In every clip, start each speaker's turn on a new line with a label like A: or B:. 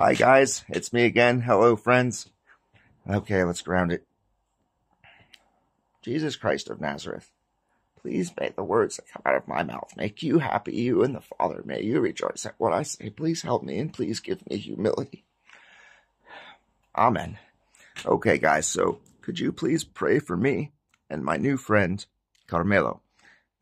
A: Hi, guys. It's me again. Hello, friends. Okay, let's ground it. Jesus Christ of Nazareth, please may the words that come out of my mouth make you happy, you and the Father. May you rejoice at what I say. Please help me and please give me humility. Amen. Okay, guys, so could you please pray for me and my new friend, Carmelo?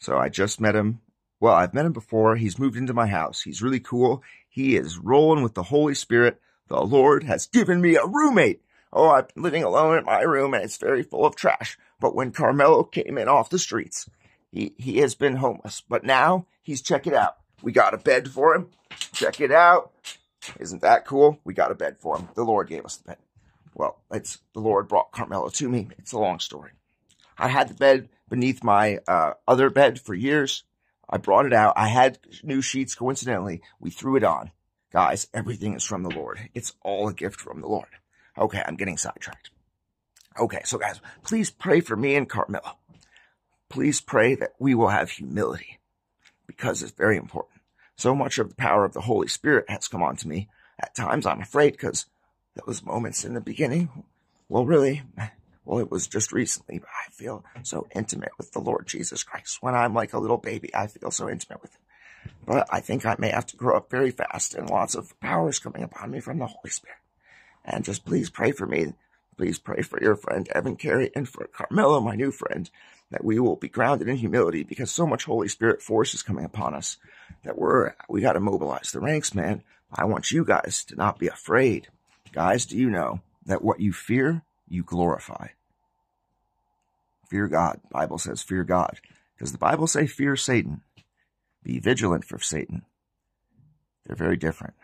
A: So I just met him. Well, I've met him before. He's moved into my house. He's really cool. He is rolling with the Holy Spirit. The Lord has given me a roommate. Oh, I've been living alone in my room and it's very full of trash. But when Carmelo came in off the streets, he, he has been homeless. But now he's, check it out. We got a bed for him. Check it out. Isn't that cool? We got a bed for him. The Lord gave us the bed. Well, it's the Lord brought Carmelo to me. It's a long story. I had the bed beneath my uh, other bed for years. I brought it out. I had new sheets. Coincidentally, we threw it on. Guys, everything is from the Lord. It's all a gift from the Lord. Okay, I'm getting sidetracked. Okay, so guys, please pray for me and Carmelo. Please pray that we will have humility because it's very important. So much of the power of the Holy Spirit has come onto me. At times I'm afraid because those moments in the beginning, well, really, well, it was just recently, but I feel so intimate with the Lord Jesus Christ. When I'm like a little baby, I feel so intimate with him. But I think I may have to grow up very fast and lots of powers coming upon me from the Holy Spirit. And just please pray for me. Please pray for your friend Evan Cary and for Carmelo, my new friend, that we will be grounded in humility because so much Holy Spirit force is coming upon us that we're, we got to mobilize the ranks, man. I want you guys to not be afraid. Guys, do you know that what you fear, you glorify? Fear God. Bible says fear God. Does the Bible say fear Satan? Be vigilant for Satan. They're very different.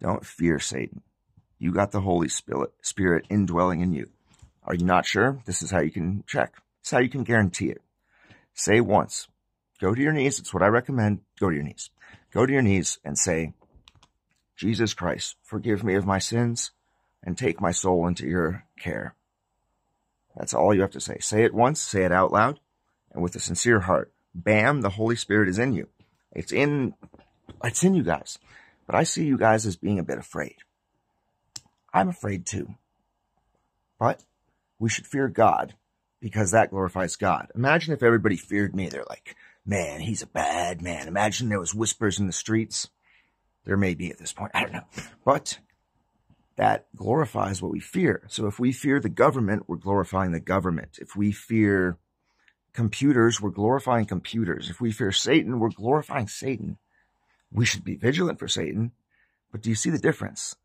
A: Don't fear Satan. You got the Holy Spirit indwelling in you. Are you not sure? This is how you can check. This is how you can guarantee it. Say once. Go to your knees. It's what I recommend. Go to your knees. Go to your knees and say, Jesus Christ, forgive me of my sins and take my soul into your care. That's all you have to say. Say it once, say it out loud, and with a sincere heart. Bam, the Holy Spirit is in you. It's in, it's in you guys. But I see you guys as being a bit afraid. I'm afraid too. But we should fear God because that glorifies God. Imagine if everybody feared me. They're like, man, he's a bad man. Imagine there was whispers in the streets. There may be at this point. I don't know. But that glorifies what we fear. So if we fear the government, we're glorifying the government. If we fear computers, we're glorifying computers. If we fear Satan, we're glorifying Satan. We should be vigilant for Satan. But do you see the difference?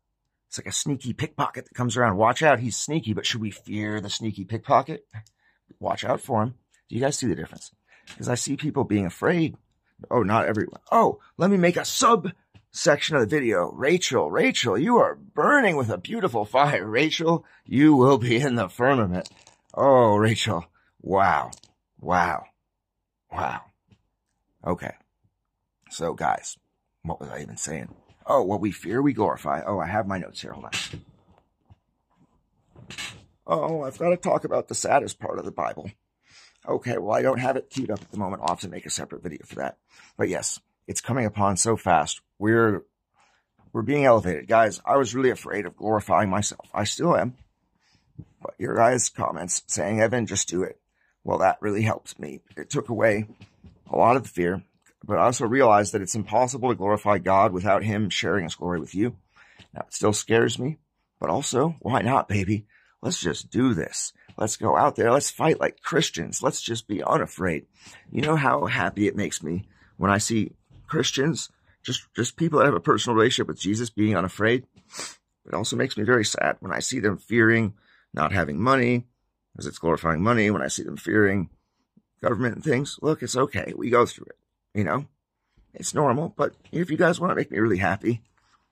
A: It's like a sneaky pickpocket that comes around. Watch out, he's sneaky, but should we fear the sneaky pickpocket? Watch out for him. Do you guys see the difference? Because I see people being afraid. Oh, not everyone. Oh, let me make a sub section of the video. Rachel, Rachel, you are burning with a beautiful fire. Rachel, you will be in the firmament. Oh, Rachel. Wow. Wow. Wow. Okay. So guys, what was I even saying? Oh, what we fear, we glorify. Oh, I have my notes here. Hold on. Oh, I've got to talk about the saddest part of the Bible. Okay, well, I don't have it queued up at the moment. I'll have to make a separate video for that. But yes, it's coming upon so fast. We're, we're being elevated. Guys, I was really afraid of glorifying myself. I still am. But your guys' comments saying, Evan, just do it. Well, that really helped me. It took away a lot of the fear but I also realized that it's impossible to glorify God without him sharing his glory with you. Now, it still scares me, but also, why not, baby? Let's just do this. Let's go out there. Let's fight like Christians. Let's just be unafraid. You know how happy it makes me when I see Christians, just, just people that have a personal relationship with Jesus being unafraid. It also makes me very sad when I see them fearing not having money, because it's glorifying money. When I see them fearing government and things, look, it's okay. We go through it. You know, it's normal. But if you guys want to make me really happy,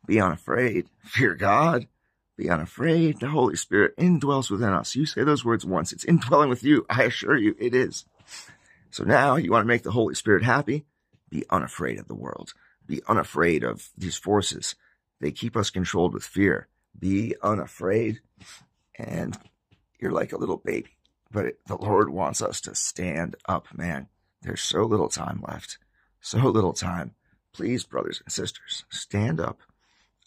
A: be unafraid. Fear God. Be unafraid. The Holy Spirit indwells within us. You say those words once. It's indwelling with you. I assure you it is. So now you want to make the Holy Spirit happy? Be unafraid of the world. Be unafraid of these forces. They keep us controlled with fear. Be unafraid. And you're like a little baby. But it, the Lord wants us to stand up, man. There's so little time left so little time. Please, brothers and sisters, stand up.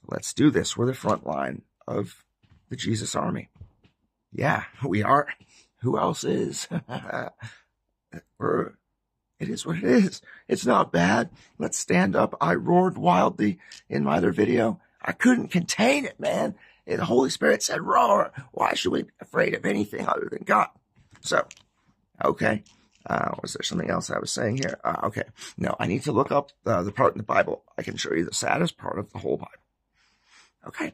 A: Let's do this. We're the front line of the Jesus army. Yeah, we are. Who else is? We're, it is what it is. It's not bad. Let's stand up. I roared wildly in my other video. I couldn't contain it, man. And the Holy Spirit said, roar. Why should we be afraid of anything other than God? So, okay. Uh, was there something else I was saying here? Uh, okay. No, I need to look up uh, the part in the Bible. I can show you the saddest part of the whole Bible. Okay.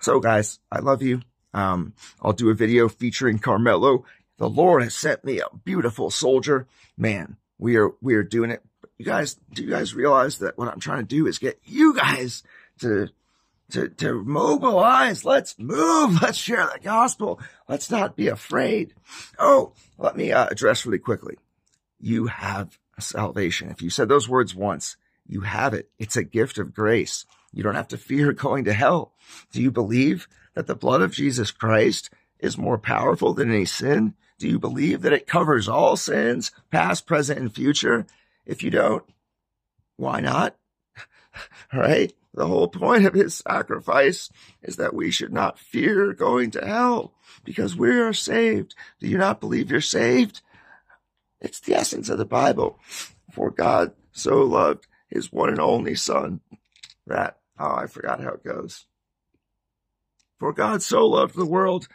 A: So guys, I love you. Um, I'll do a video featuring Carmelo. The Lord has sent me a beautiful soldier. Man, we are, we are doing it. You guys, do you guys realize that what I'm trying to do is get you guys to, to, to mobilize. Let's move. Let's share the gospel. Let's not be afraid. Oh, let me uh, address really quickly. You have salvation. If you said those words once, you have it. It's a gift of grace. You don't have to fear going to hell. Do you believe that the blood of Jesus Christ is more powerful than any sin? Do you believe that it covers all sins, past, present, and future? If you don't, why not? right? The whole point of his sacrifice is that we should not fear going to hell because we are saved. Do you not believe you're saved? It's the essence of the Bible. For God so loved his one and only son that Oh, I forgot how it goes. For God so loved the world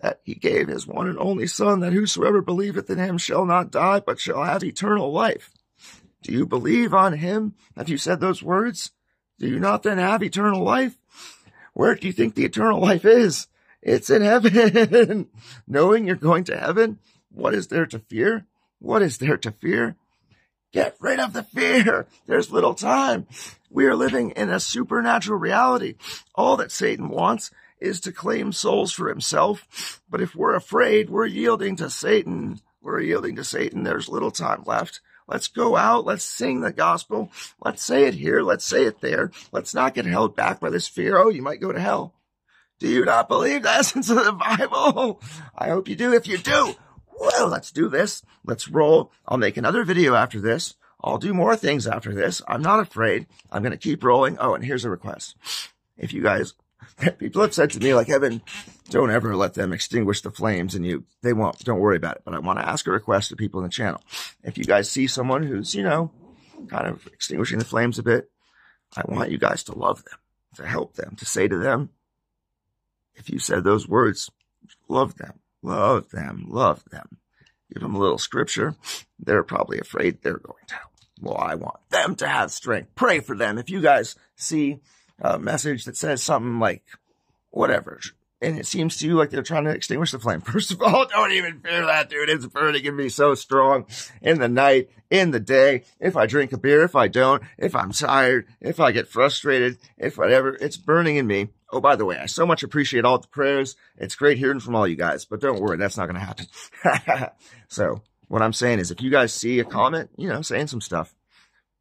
A: that he gave his one and only Son, that whosoever believeth in him shall not die, but shall have eternal life. Do you believe on him? Have you said those words? Do you not then have eternal life? Where do you think the eternal life is? It's in heaven. Knowing you're going to heaven, what is there to fear? What is there to fear? Get rid of the fear. There's little time. We are living in a supernatural reality. All that Satan wants is to claim souls for himself. But if we're afraid, we're yielding to Satan. We're yielding to Satan. There's little time left. Let's go out. Let's sing the gospel. Let's say it here. Let's say it there. Let's not get held back by this fear. Oh, you might go to hell. Do you not believe the essence of the Bible? I hope you do. If you do, well, let's do this. Let's roll. I'll make another video after this. I'll do more things after this. I'm not afraid. I'm going to keep rolling. Oh, and here's a request. If you guys, people have said to me, like, Evan, don't ever let them extinguish the flames and you, they won't, don't worry about it. But I want to ask a request to people in the channel. If you guys see someone who's, you know, kind of extinguishing the flames a bit, I want you guys to love them, to help them, to say to them, if you said those words, love them, love them, love them give them a little scripture, they're probably afraid they're going to. Well, I want them to have strength. Pray for them. If you guys see a message that says something like, whatever, and it seems to you like they're trying to extinguish the flame. First of all, don't even fear that, dude. It's burning in me so strong in the night, in the day. If I drink a beer, if I don't, if I'm tired, if I get frustrated, if whatever, it's burning in me. Oh, by the way, I so much appreciate all the prayers. It's great hearing from all you guys, but don't worry, that's not going to happen. so what I'm saying is if you guys see a comment, you know, saying some stuff,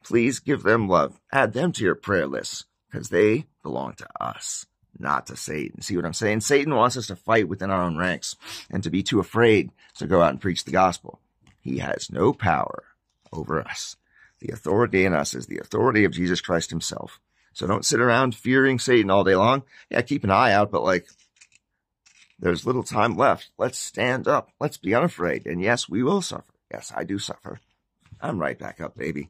A: please give them love. Add them to your prayer list because they belong to us, not to Satan. See what I'm saying? Satan wants us to fight within our own ranks and to be too afraid to go out and preach the gospel. He has no power over us. The authority in us is the authority of Jesus Christ himself. So don't sit around fearing Satan all day long. Yeah, keep an eye out, but like, there's little time left. Let's stand up. Let's be unafraid. And yes, we will suffer. Yes, I do suffer. I'm right back up, baby.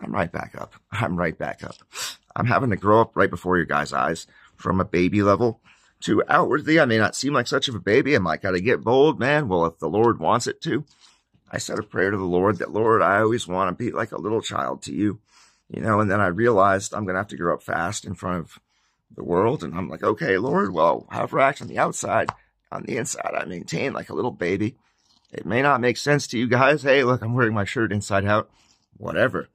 A: I'm right back up. I'm right back up. I'm having to grow up right before your guys' eyes from a baby level to outwardly. I may not seem like such of a baby. I might got to get bold, man. Well, if the Lord wants it to, I said a prayer to the Lord that, Lord, I always want to be like a little child to you you know, and then I realized I'm going to have to grow up fast in front of the world. And I'm like, okay, Lord, well, however I act on the outside, on the inside, I maintain like a little baby. It may not make sense to you guys. Hey, look, I'm wearing my shirt inside out, whatever.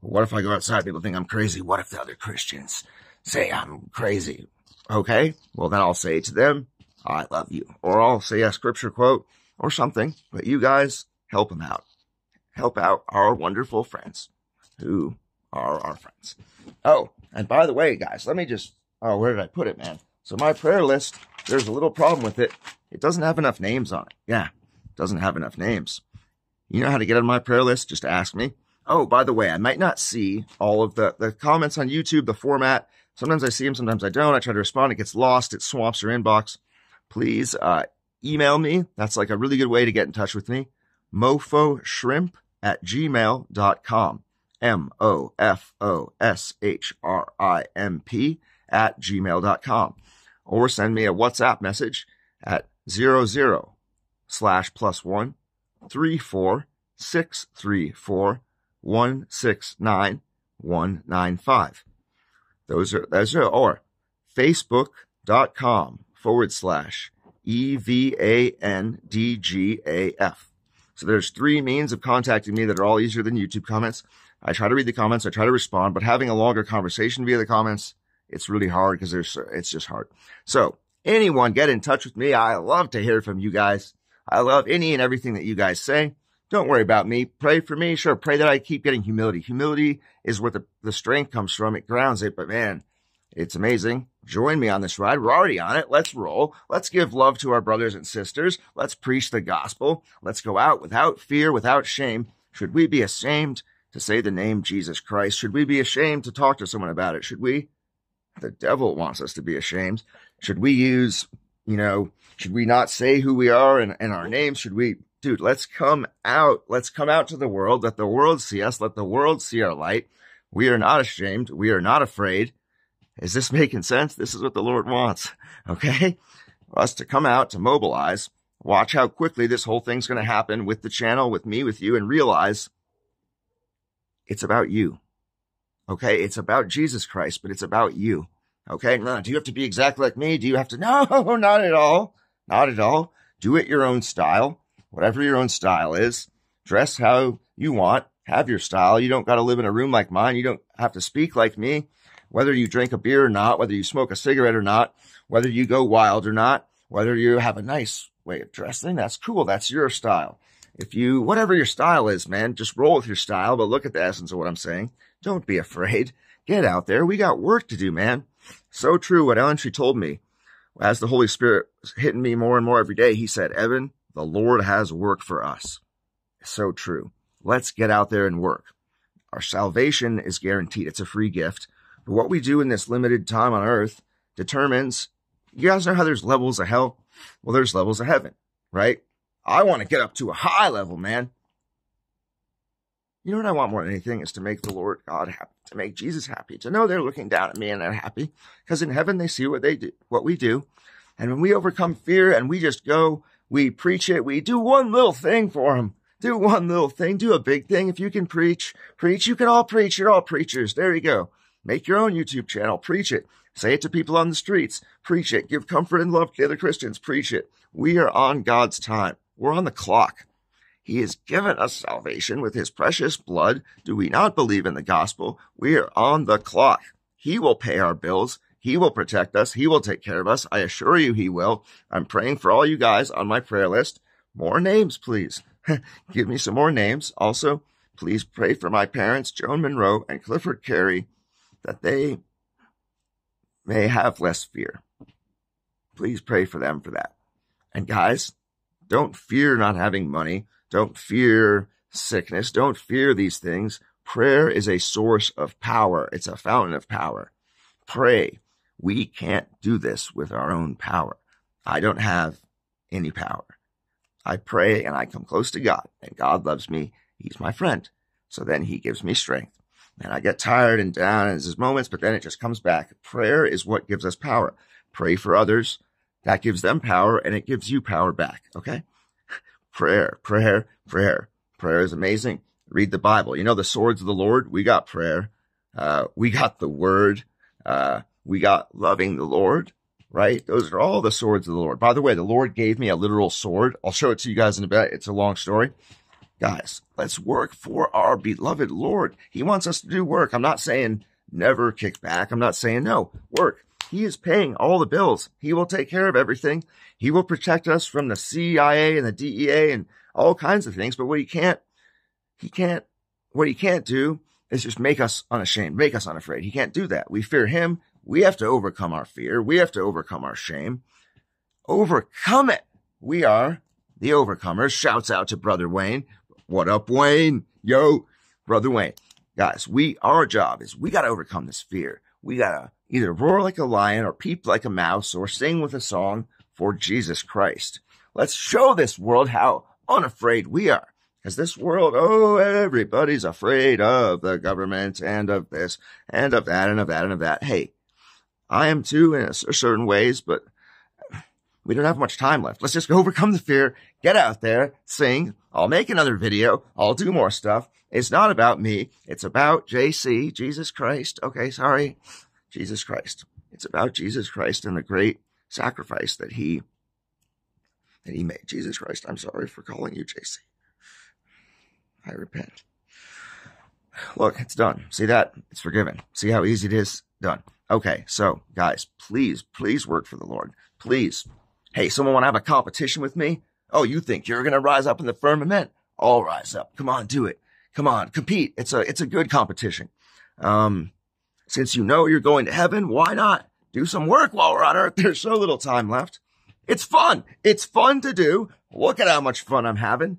A: What if I go outside? People think I'm crazy. What if the other Christians say I'm crazy? Okay. Well, then I'll say to them, I love you. Or I'll say a scripture quote or something, but you guys help them out. Help out our wonderful friends who are our friends. Oh, and by the way, guys, let me just, oh, where did I put it, man? So my prayer list, there's a little problem with it. It doesn't have enough names on it. Yeah, doesn't have enough names. You know how to get on my prayer list? Just ask me. Oh, by the way, I might not see all of the, the comments on YouTube, the format. Sometimes I see them, sometimes I don't. I try to respond. It gets lost. It swamps your inbox. Please uh, email me. That's like a really good way to get in touch with me. Mofo shrimp at gmail.com. M O F O S H R I M P at gmail.com. Or send me a WhatsApp message at 00 slash plus one three four six three four one six nine one nine five. Those are those are or facebook.com forward slash E V A N D G A F. So there's three means of contacting me that are all easier than YouTube comments. I try to read the comments, I try to respond, but having a longer conversation via the comments, it's really hard because there's it's just hard. So anyone get in touch with me. I love to hear from you guys. I love any and everything that you guys say. Don't worry about me. Pray for me. Sure. Pray that I keep getting humility. Humility is where the, the strength comes from. It grounds it, but man, it's amazing. Join me on this ride. We're already on it. Let's roll. Let's give love to our brothers and sisters. Let's preach the gospel. Let's go out without fear, without shame. Should we be ashamed to say the name Jesus Christ? Should we be ashamed to talk to someone about it? Should we? The devil wants us to be ashamed. Should we use, you know, should we not say who we are and, and our names? Should we, dude, let's come out. Let's come out to the world. Let the world see us. Let the world see our light. We are not ashamed. We are not afraid. Is this making sense? This is what the Lord wants. Okay. For us to come out, to mobilize, watch how quickly this whole thing's going to happen with the channel, with me, with you, and realize it's about you. Okay. It's about Jesus Christ, but it's about you. Okay. No, do you have to be exactly like me? Do you have to? No, not at all. Not at all. Do it your own style, whatever your own style is. Dress how you want. Have your style. You don't got to live in a room like mine. You don't have to speak like me. Whether you drink a beer or not, whether you smoke a cigarette or not, whether you go wild or not, whether you have a nice way of dressing, that's cool. That's your style. If you, whatever your style is, man, just roll with your style, but look at the essence of what I'm saying. Don't be afraid. Get out there. We got work to do, man. So true what Ellen Tree told me. As the Holy Spirit was hitting me more and more every day, he said, Evan, the Lord has work for us. So true. Let's get out there and work. Our salvation is guaranteed. It's a free gift. But what we do in this limited time on earth determines, you guys know how there's levels of hell? Well, there's levels of heaven, right? I want to get up to a high level, man. You know what I want more than anything is to make the Lord God happy, to make Jesus happy, to know they're looking down at me and they're happy. Because in heaven they see what they do, what we do. And when we overcome fear and we just go, we preach it, we do one little thing for them. Do one little thing, do a big thing. If you can preach, preach. You can all preach. You're all preachers. There you go. Make your own YouTube channel. Preach it. Say it to people on the streets. Preach it. Give comfort and love to other Christians. Preach it. We are on God's time. We're on the clock. He has given us salvation with his precious blood. Do we not believe in the gospel? We are on the clock. He will pay our bills. He will protect us. He will take care of us. I assure you he will. I'm praying for all you guys on my prayer list. More names, please. Give me some more names. Also, please pray for my parents, Joan Monroe and Clifford Cary, that they may have less fear. Please pray for them for that. And guys, don't fear not having money. Don't fear sickness. Don't fear these things. Prayer is a source of power. It's a fountain of power. Pray. We can't do this with our own power. I don't have any power. I pray and I come close to God and God loves me. He's my friend. So then he gives me strength and I get tired and down and there's moments, but then it just comes back. Prayer is what gives us power. Pray for others. That gives them power and it gives you power back. Okay prayer, prayer, prayer. Prayer is amazing. Read the Bible. You know, the swords of the Lord, we got prayer. Uh, we got the word. Uh, we got loving the Lord, right? Those are all the swords of the Lord. By the way, the Lord gave me a literal sword. I'll show it to you guys in a bit. It's a long story. Guys, let's work for our beloved Lord. He wants us to do work. I'm not saying never kick back. I'm not saying no, work. He is paying all the bills. He will take care of everything. He will protect us from the CIA and the DEA and all kinds of things. But what he can't, he can't, what he can't do is just make us unashamed, make us unafraid. He can't do that. We fear him. We have to overcome our fear. We have to overcome our shame. Overcome it. We are the overcomers. Shouts out to brother Wayne. What up, Wayne? Yo, brother Wayne. Guys, we, our job is we got to overcome this fear. We got to Either roar like a lion or peep like a mouse or sing with a song for Jesus Christ. Let's show this world how unafraid we are. Because this world, oh, everybody's afraid of the government and of this and of that and of that and of that. Hey, I am too in certain ways, but we don't have much time left. Let's just overcome the fear, get out there, sing. I'll make another video. I'll do more stuff. It's not about me. It's about JC, Jesus Christ. Okay, sorry. Jesus Christ. It's about Jesus Christ and the great sacrifice that he that he made. Jesus Christ, I'm sorry for calling you JC. I repent. Look, it's done. See that? It's forgiven. See how easy it is? Done. Okay, so guys, please, please work for the Lord. Please. Hey, someone want to have a competition with me? Oh, you think you're going to rise up in the firmament? I'll rise up. Come on, do it. Come on, compete. It's a, it's a good competition. Um, since you know you're going to heaven, why not do some work while we're on earth? There's so little time left. It's fun. It's fun to do. Look at how much fun I'm having.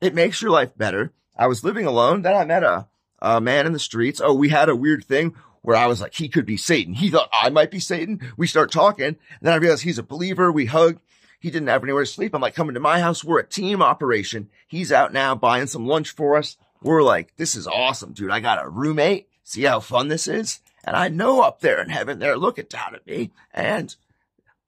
A: It makes your life better. I was living alone. Then I met a, a man in the streets. Oh, we had a weird thing where I was like, he could be Satan. He thought I might be Satan. We start talking. And then I realized he's a believer. We hug. He didn't have anywhere to sleep. I'm like, coming to my house. We're a team operation. He's out now buying some lunch for us. We're like, this is awesome, dude. I got a roommate. See how fun this is? And I know up there in heaven, they're looking down at me and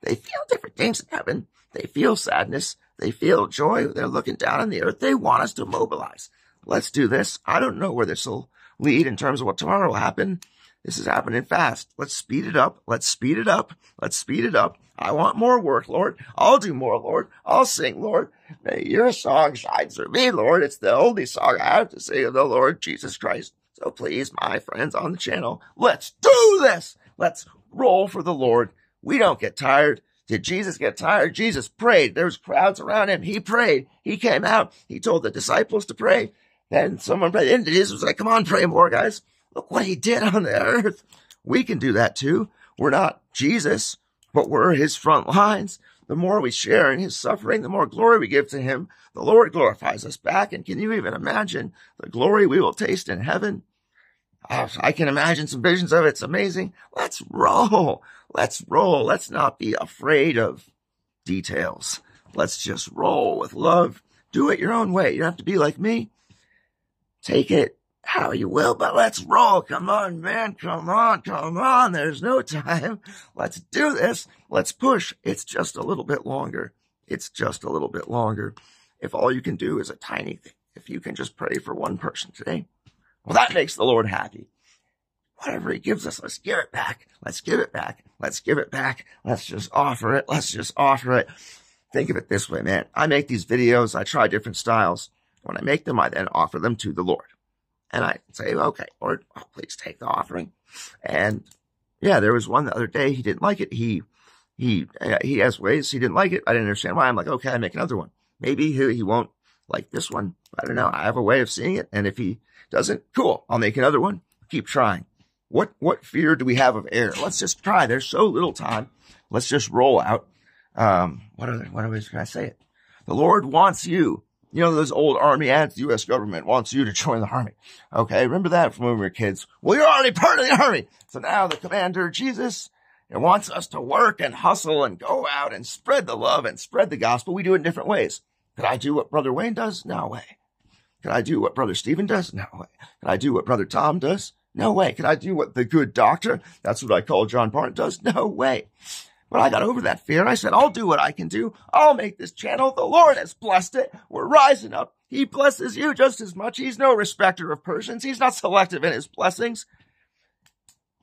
A: they feel different things in heaven. They feel sadness. They feel joy. They're looking down on the earth. They want us to mobilize. Let's do this. I don't know where this will lead in terms of what tomorrow will happen. This is happening fast. Let's speed it up. Let's speed it up. Let's speed it up. I want more work, Lord. I'll do more, Lord. I'll sing, Lord. May your song shine through me, Lord. It's the only song I have to sing of the Lord Jesus Christ. So please, my friends on the channel, let's do this. Let's roll for the Lord. We don't get tired. Did Jesus get tired? Jesus prayed. There was crowds around him. He prayed. He came out. He told the disciples to pray. Then someone prayed. And Jesus was like, come on, pray more, guys. Look what he did on the earth. We can do that too. We're not Jesus, but we're his front lines. The more we share in his suffering, the more glory we give to him. The Lord glorifies us back. And can you even imagine the glory we will taste in heaven? I can imagine some visions of it. It's amazing. Let's roll. Let's roll. Let's not be afraid of details. Let's just roll with love. Do it your own way. You don't have to be like me. Take it how you will, but let's roll. Come on, man. Come on. Come on. There's no time. Let's do this. Let's push. It's just a little bit longer. It's just a little bit longer. If all you can do is a tiny thing, if you can just pray for one person today, well, that makes the Lord happy. Whatever he gives us, let's give it back. Let's give it back. Let's give it back. Let's just offer it. Let's just offer it. Think of it this way, man. I make these videos. I try different styles. When I make them, I then offer them to the Lord. And I say, okay, Lord, oh, please take the offering. And yeah, there was one the other day. He didn't like it. He, he, uh, he has ways he didn't like it. I didn't understand why. I'm like, okay, I make another one. Maybe he, he won't like this one. I don't know. I have a way of seeing it. And if he doesn't, cool. I'll make another one. Keep trying. What, what fear do we have of error? Let's just try. There's so little time. Let's just roll out. Um, what are, what ways can I say it? The Lord wants you you know, those old army ads, the U.S. government wants you to join the army. Okay. Remember that from when we were kids. Well, you're already part of the army. So now the commander, Jesus, it wants us to work and hustle and go out and spread the love and spread the gospel. We do it in different ways. Could I do what brother Wayne does? No way. Could I do what brother Stephen does? No way. Could I do what brother Tom does? No way. Could I do what the good doctor, that's what I call John Barton does? No way. But I got over that fear. And I said, I'll do what I can do. I'll make this channel. The Lord has blessed it. We're rising up. He blesses you just as much. He's no respecter of persons. He's not selective in his blessings.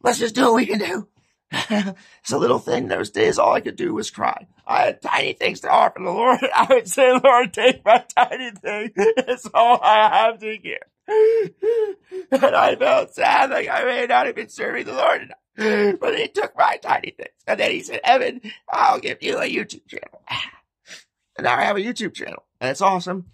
A: Let's just do what we can do. it's a little thing. Those days, all I could do was cry. I had tiny things to offer the Lord. I would say, Lord, take my tiny thing. It's all I have to give. And I felt sad, like I may not have been serving the Lord enough. But he took my tiny things. And then he said, Evan, I'll give you a YouTube channel. And now I have a YouTube channel. And it's awesome.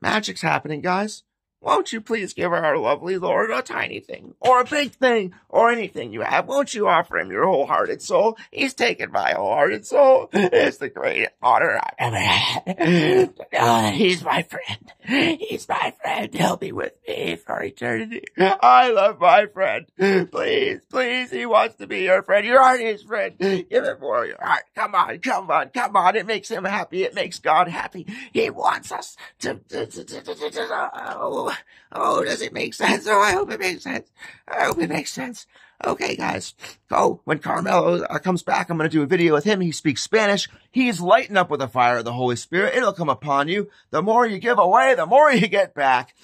A: Magic's happening, guys. Won't you please give our lovely Lord a tiny thing, or a big thing, or anything you have? Won't you offer him your wholehearted soul? He's taken my wholehearted soul. It's the greatest honor I've ever had. Uh, he's my friend. He's my friend. He'll be with me for eternity. I love my friend. Please, please, he wants to be your friend. You are his friend. Give it more of your heart. Come on, come on, come on. It makes him happy. It makes God happy. He wants us to, to, to, to, to, to oh, Oh, does it make sense? Oh, I hope it makes sense. I hope it makes sense. Okay, guys. Oh, when Carmelo uh, comes back, I'm going to do a video with him. He speaks Spanish. He's lighting up with the fire of the Holy Spirit. It'll come upon you. The more you give away, the more you get back.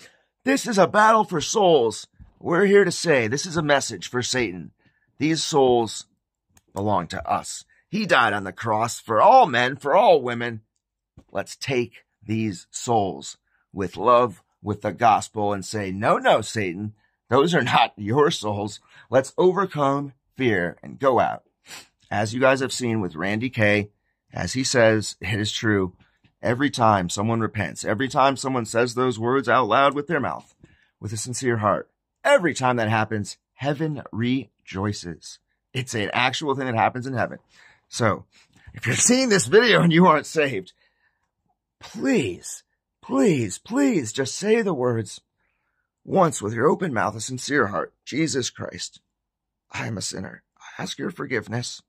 A: This is a battle for souls. We're here to say this is a message for Satan. These souls belong to us. He died on the cross for all men, for all women. Let's take these souls with love, with the gospel and say, no, no, Satan, those are not your souls. Let's overcome fear and go out. As you guys have seen with Randy Kay, as he says, it is true. Every time someone repents, every time someone says those words out loud with their mouth, with a sincere heart, every time that happens, heaven rejoices. It's an actual thing that happens in heaven. So if you're seeing this video and you aren't saved, please Please, please just say the words once with your open mouth, a sincere heart. Jesus Christ, I am a sinner. I ask your forgiveness.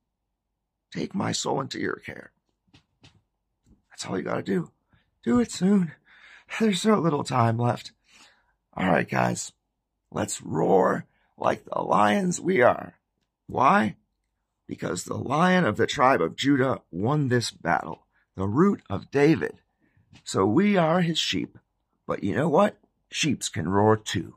A: Take my soul into your care. That's all you got to do. Do it soon. There's so little time left. All right, guys, let's roar like the lions we are. Why? Because the lion of the tribe of Judah won this battle, the root of David. So we are his sheep. But you know what? Sheeps can roar too.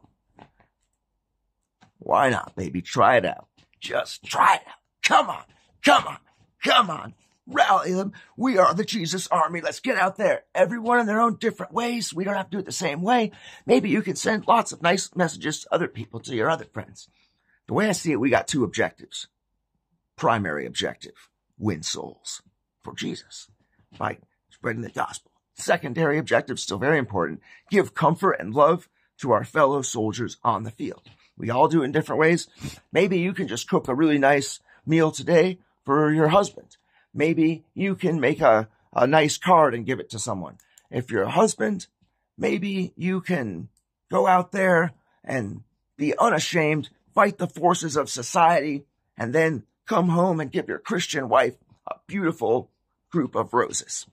A: Why not, baby? Try it out. Just try it out. Come on. Come on. Come on. Rally them. We are the Jesus army. Let's get out there. Everyone in their own different ways. We don't have to do it the same way. Maybe you can send lots of nice messages to other people, to your other friends. The way I see it, we got two objectives. Primary objective, win souls for Jesus by spreading the gospel. Secondary objective, still very important, give comfort and love to our fellow soldiers on the field. We all do it in different ways. Maybe you can just cook a really nice meal today for your husband. Maybe you can make a, a nice card and give it to someone. If you're a husband, maybe you can go out there and be unashamed, fight the forces of society, and then come home and give your Christian wife a beautiful group of roses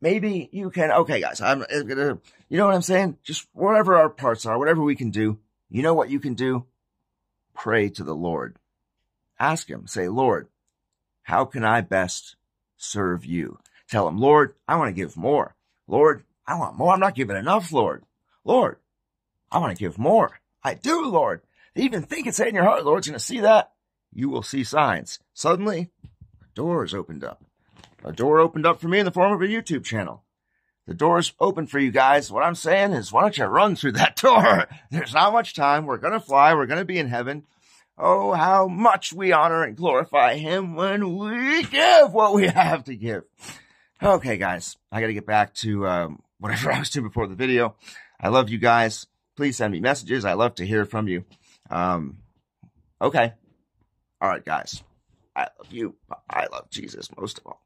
A: maybe you can, okay, guys, I'm gonna, you know what I'm saying? Just whatever our parts are, whatever we can do, you know what you can do? Pray to the Lord. Ask him, say, Lord, how can I best serve you? Tell him, Lord, I want to give more. Lord, I want more. I'm not giving enough, Lord. Lord, I want to give more. I do, Lord. Even think say in your heart, Lord's going to see that. You will see signs. Suddenly, doors opened up a door opened up for me in the form of a YouTube channel. The door's open for you guys. What I'm saying is, why don't you run through that door? There's not much time. We're going to fly. We're going to be in heaven. Oh, how much we honor and glorify him when we give what we have to give. Okay, guys, I got to get back to um, whatever I was doing before the video. I love you guys. Please send me messages. I love to hear from you. Um, okay. All right, guys. I love you. I love Jesus most of all